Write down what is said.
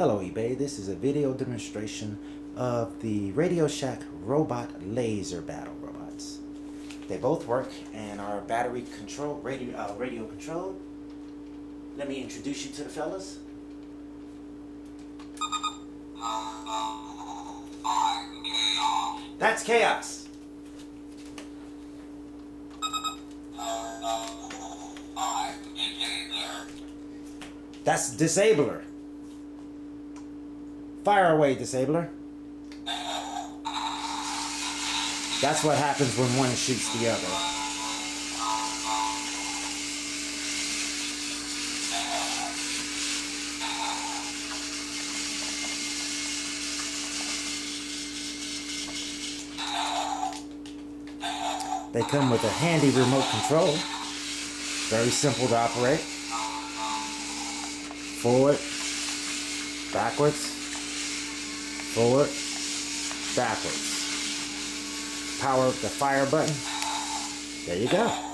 Hello eBay, this is a video demonstration of the Radio Shack Robot Laser Battle Robots. They both work and are battery control, radio, uh, radio controlled. Let me introduce you to the fellas. That's Chaos. That's Disabler. Fire away, Disabler. That's what happens when one shoots the other. They come with a handy remote control. Very simple to operate. Forward, backwards, forward, backwards. Power the fire button. There you go.